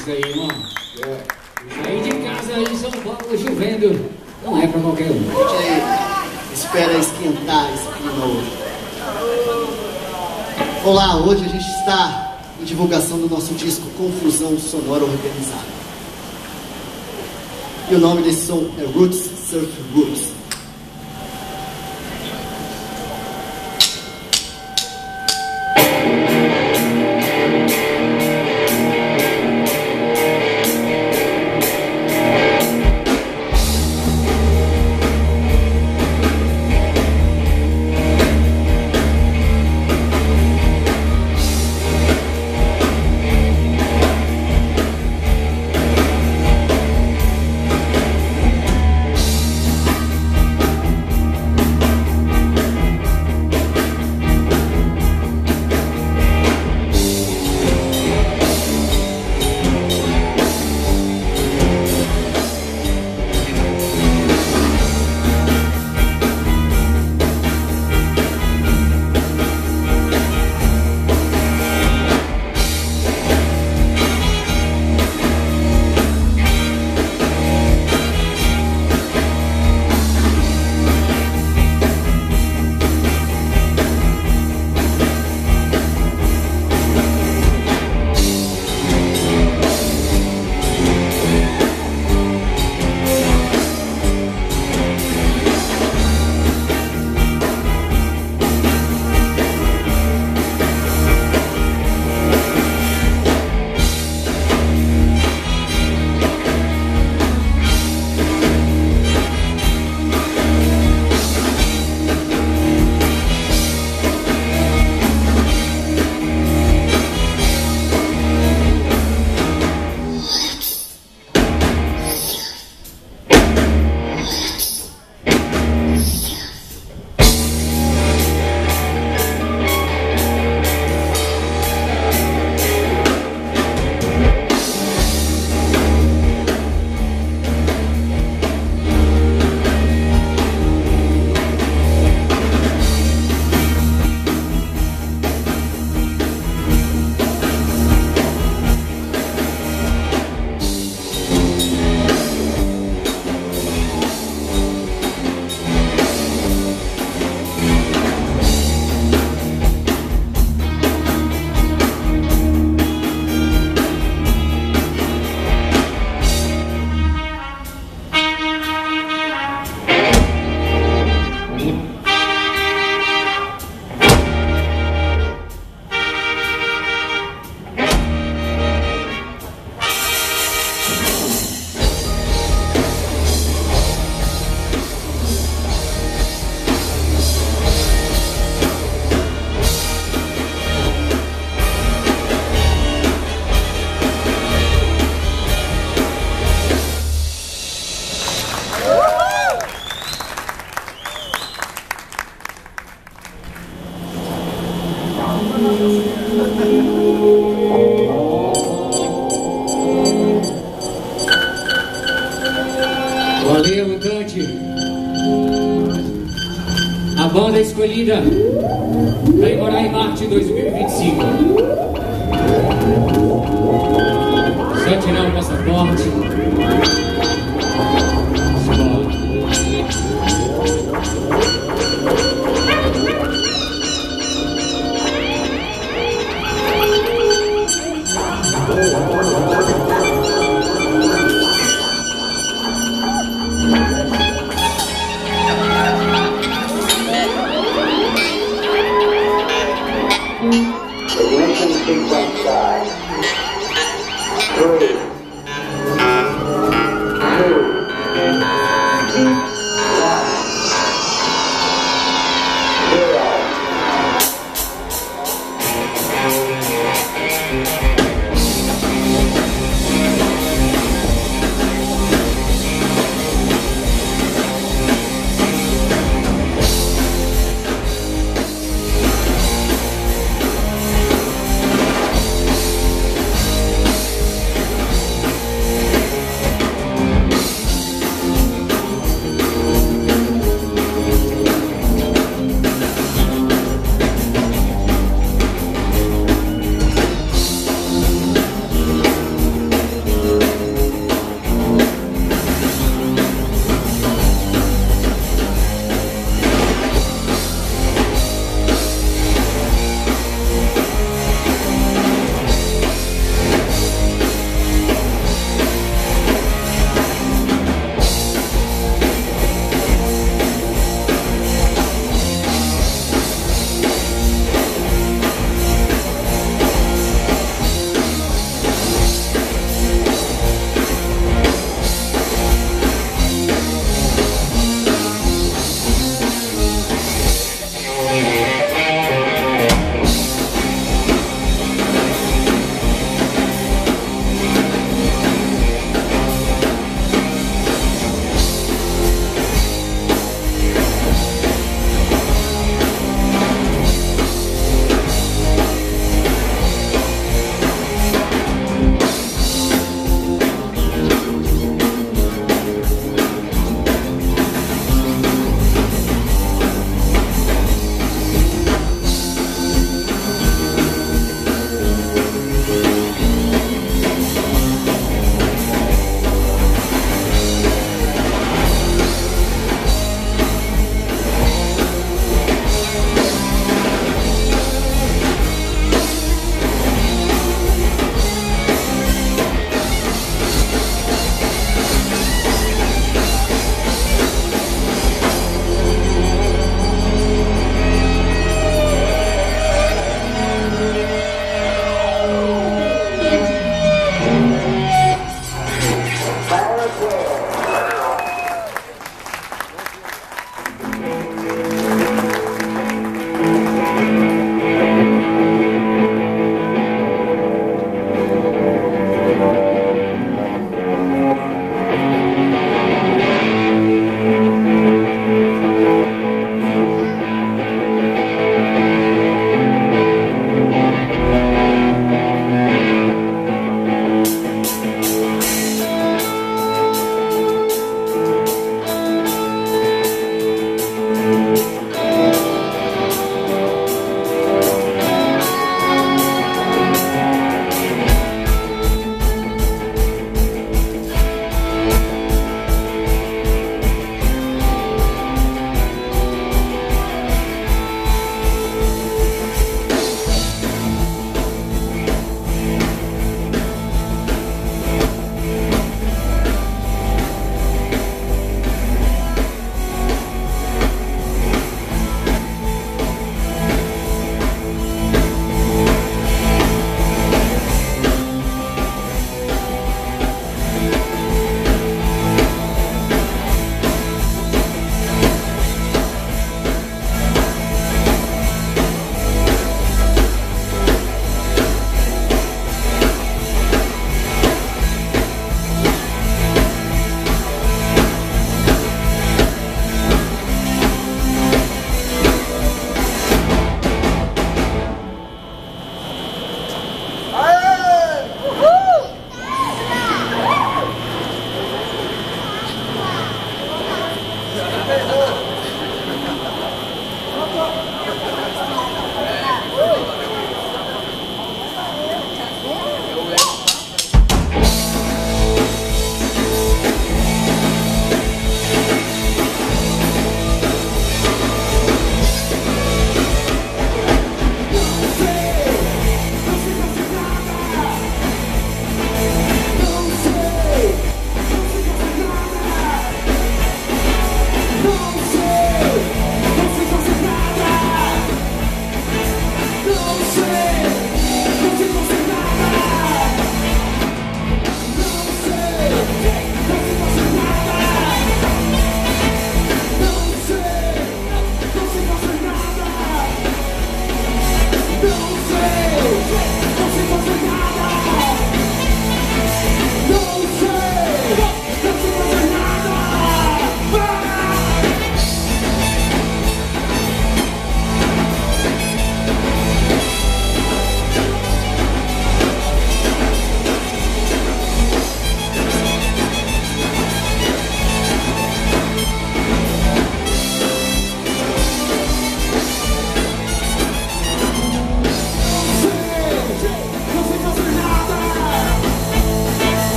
isso aí, irmão. É. De casa aí em São Paulo tá chovendo. Não é pra qualquer um. Gente aí espera esquentar esse clima hoje. Olá, hoje a gente está em divulgação do nosso disco Confusão Sonora Organizada. E o nome desse som é Roots Surf Roots. Banda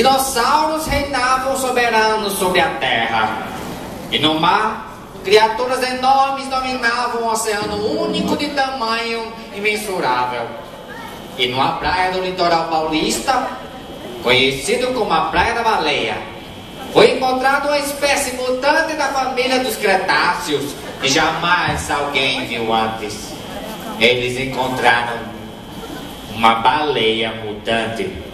dinossauros reinavam soberanos sobre a terra. E no mar, criaturas enormes dominavam um oceano único de tamanho imensurável. E numa praia do litoral paulista, conhecido como a Praia da Baleia, foi encontrada uma espécie mutante da família dos Cretáceos que jamais alguém viu antes. Eles encontraram uma baleia mutante.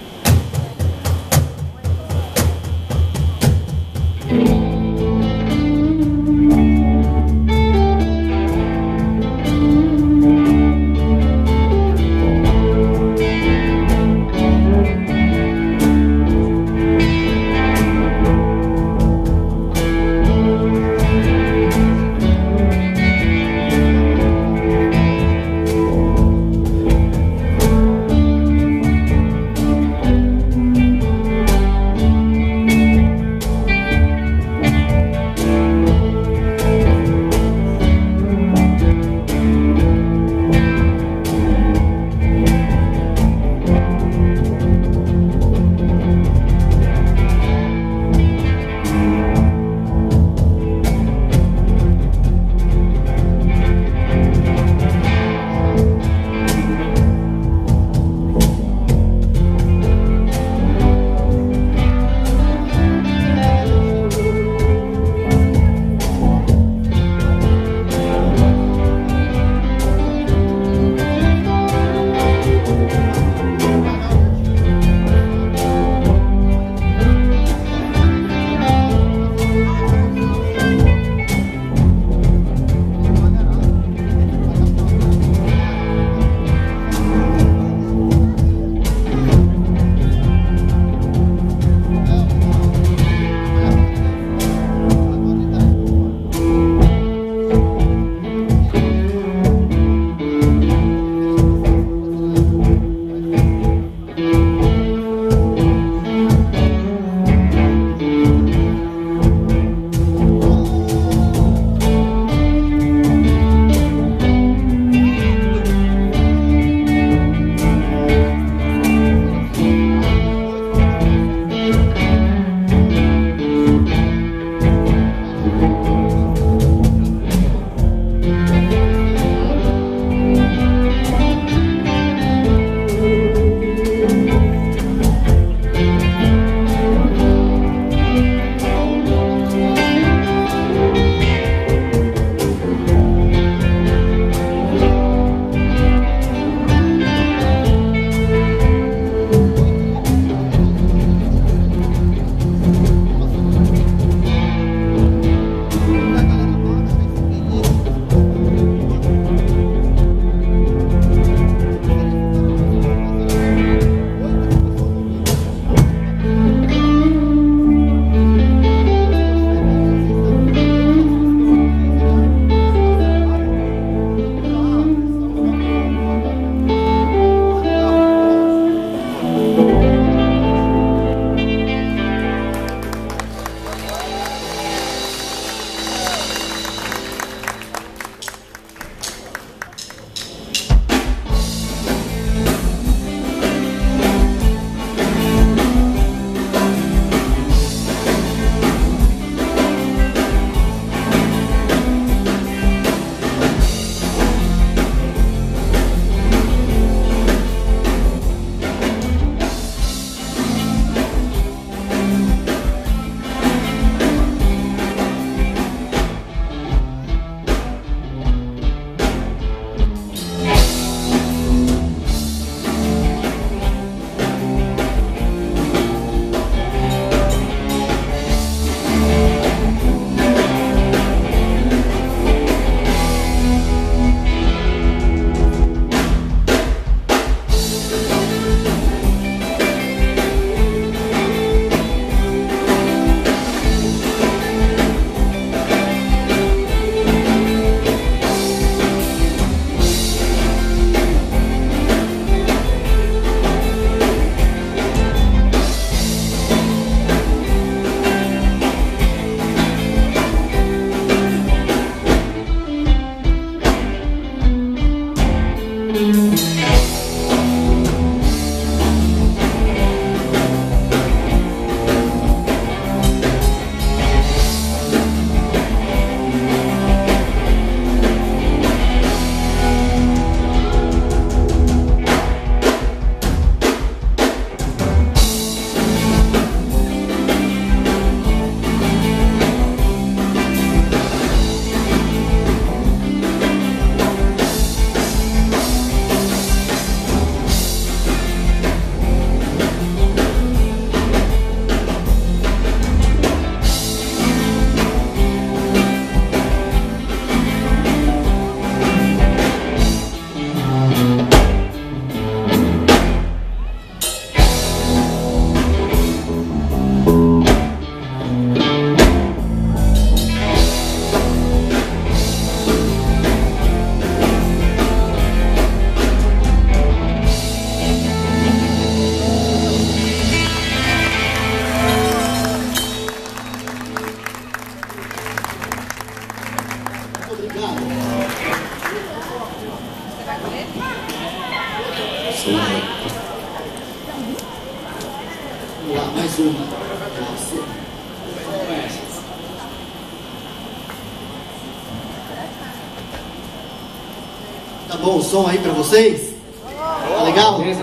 Som aí pra vocês? Tá legal? Beleza?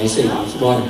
É isso aí, vamos embora.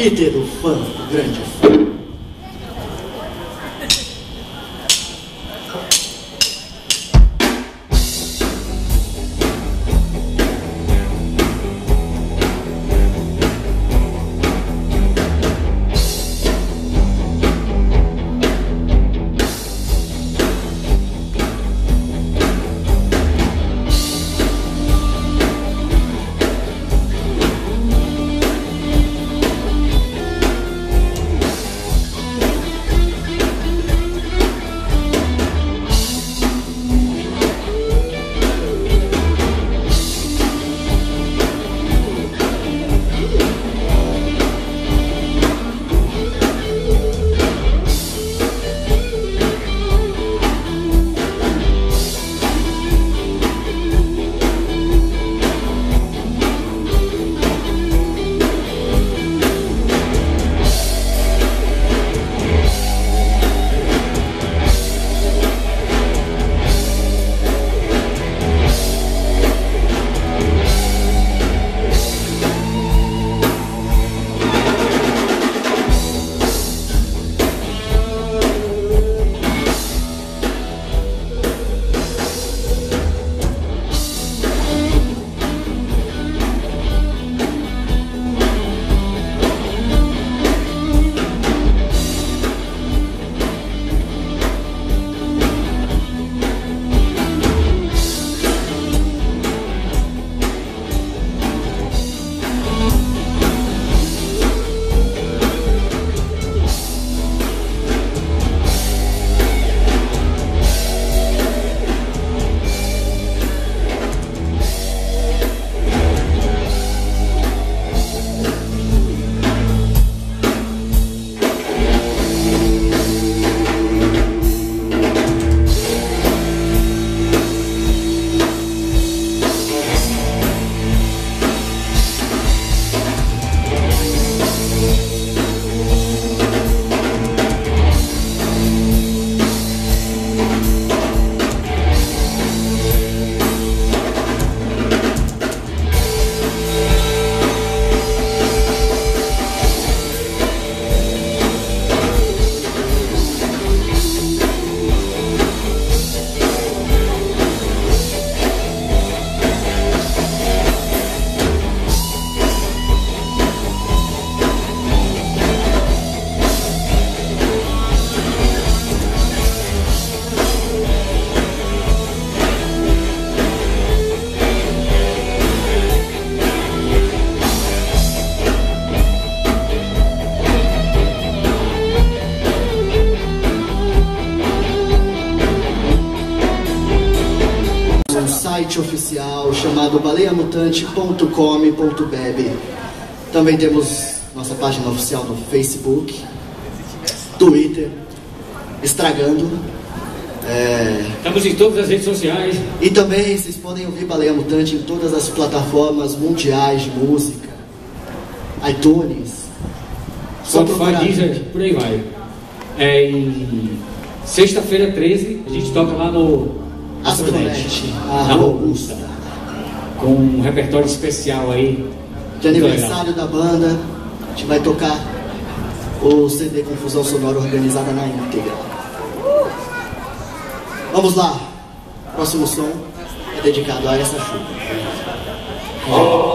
Peter, o baleiamutante.com.br. Também temos nossa página oficial no Facebook, Twitter, Estragando. É, Estamos em todas as redes sociais. e também vocês podem ouvir Baleia Mutante em todas as plataformas mundiais de música, iTunes. Spotify. Deezer, por aí vai. É, em sexta-feira 13, a gente toca lá no Astronet, a na Rua Augusta, com um repertório especial aí. de aniversário da banda. A gente vai tocar o CD Confusão Sonora organizada na íntegra. Vamos lá. Próximo som é dedicado a essa chuva. Thank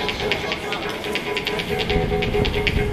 Thank you.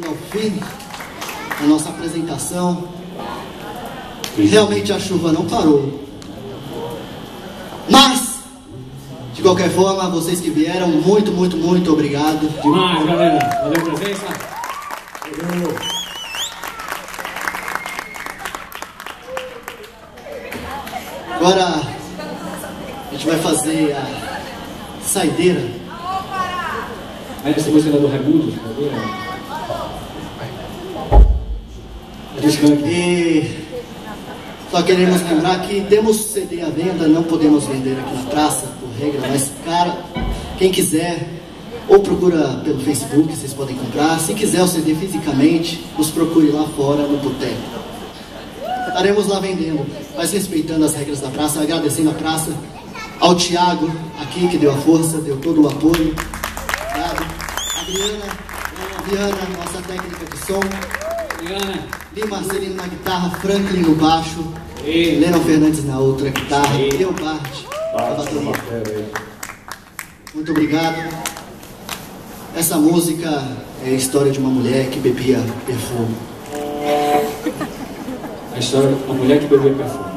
Chegando ao fim da nossa apresentação. Realmente a chuva não parou. Mas, de qualquer forma, vocês que vieram, muito, muito, muito obrigado. Demais, galera. Valeu a presença. Valeu. Agora a gente vai fazer a saideira. Aí essa música é do Raimundo, E só queremos lembrar que temos CD à venda, não podemos vender aqui na praça, por regra, mas cara, quem quiser, ou procura pelo Facebook, vocês podem comprar. Se quiser o CD fisicamente, nos procure lá fora no boteco. Estaremos lá vendendo, mas respeitando as regras da praça, agradecendo a praça, ao Tiago aqui que deu a força, deu todo o apoio. Obrigado. Adriana, Viana, nossa técnica de som. Li Marcelino na guitarra, Franklin no baixo, E... Lennon Fernandes na outra guitarra, E- eu Bart na Bate bateria. Muito obrigado. Essa música é a história de uma mulher que bebia perfume. A história de uma mulher que bebeu perfume.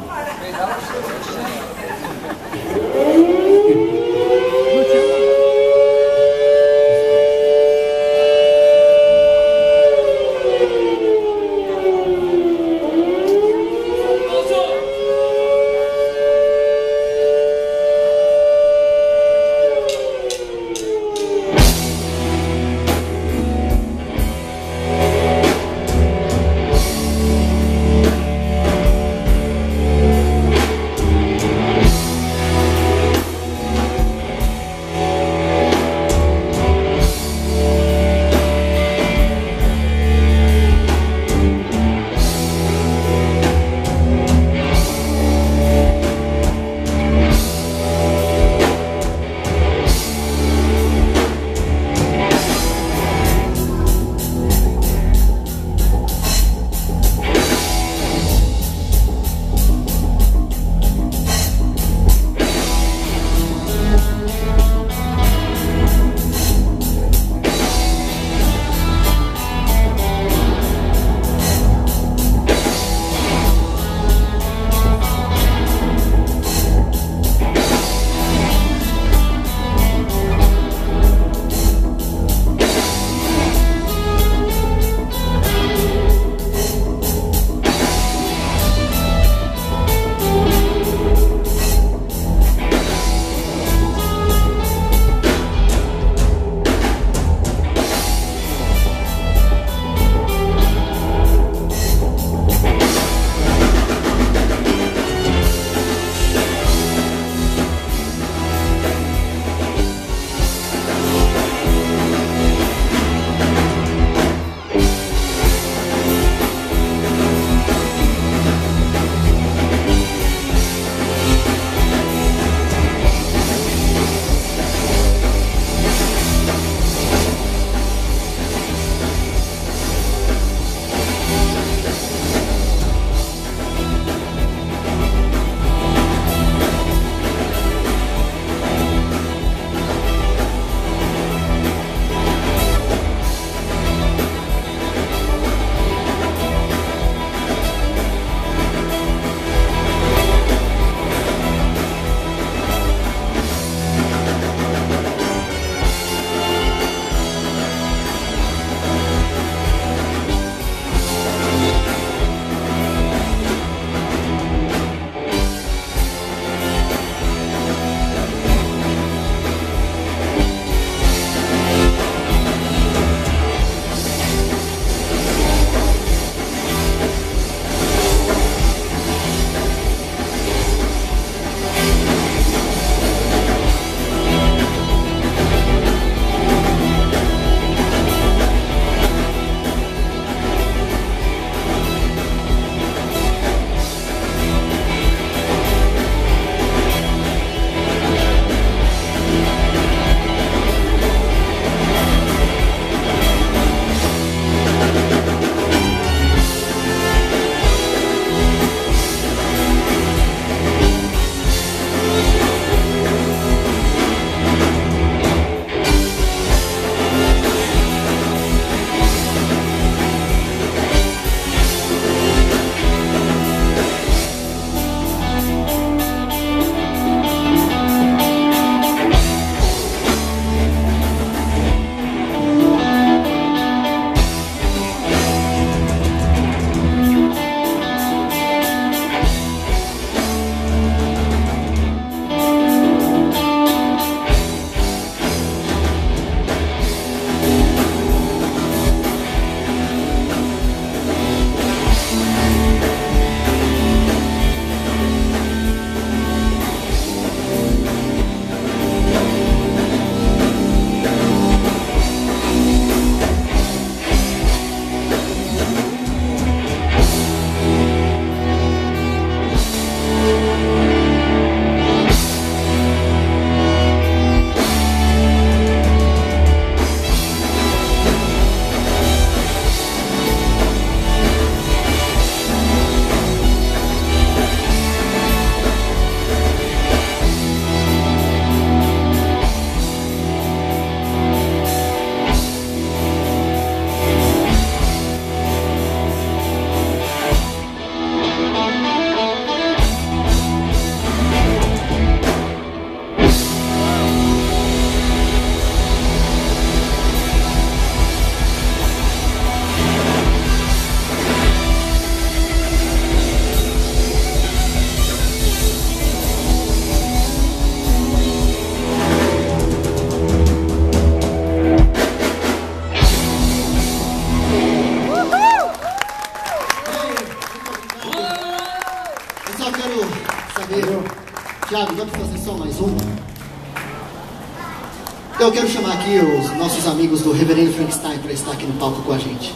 Eu quero chamar aqui os nossos amigos do Reverendo Frankenstein para estar aqui no palco com a gente.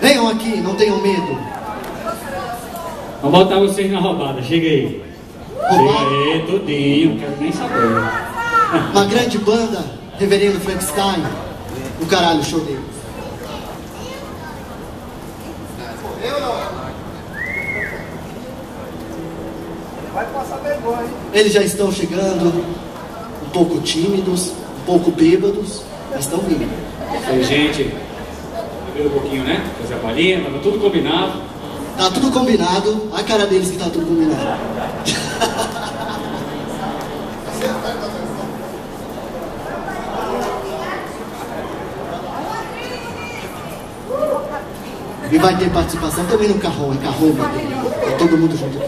Venham aqui, não tenham medo. Vou botar vocês na roubada, chega aí. Roubada? Chega aí, tudinho, não quero nem saber. Uma grande banda, Reverendo Frankenstein. O caralho, show deles. Eles já estão chegando, um pouco tímidos, pouco bêbados, mas estão vindo. Falei, gente, bebeu um pouquinho, né? Fazer a palhinha, tava tudo combinado. Tá tudo combinado, a cara deles que tá tudo combinado. E vai ter participação também no carrão, é carrão, é todo mundo junto.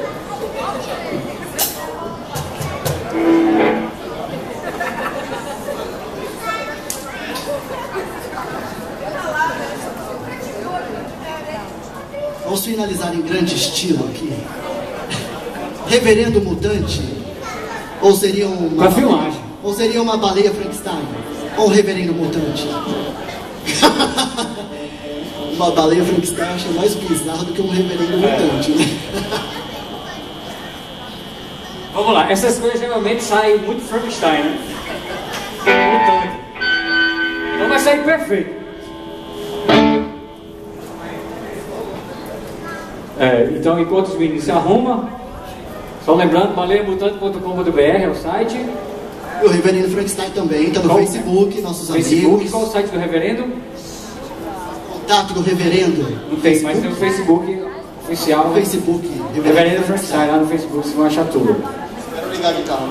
Finalizar em grande estilo aqui. Reverendo Mutante? Ou seria uma. Filmagem. Ou seria uma baleia Frankenstein? Ou Reverendo Mutante? uma baleia Frankenstein acho mais bizarro do que um Reverendo Mutante, né? Vamos lá, essas coisas geralmente saem muito Frankenstein, né? Mutante. Então vai sair perfeito. É, então, enquanto os meninos se arrumam, só lembrando, baleiamutante.com.br é o site. E o Reverendo Frankenstein também, tá no Qual- Facebook, nossos Facebook, amigos. qual o site do reverendo? Contato do Reverendo. Não tem, mas tem o Facebook oficial. Facebook. Reverendo Frankenstein, lá no Facebook vocês vão achar tudo. Quero ligar de carro.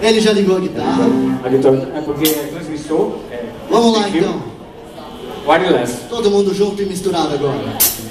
Ele já ligou a guitarra. A guitarra- É porque é transmissor. É, Vamos lá então. Wireless. Todo mundo junto e misturado agora.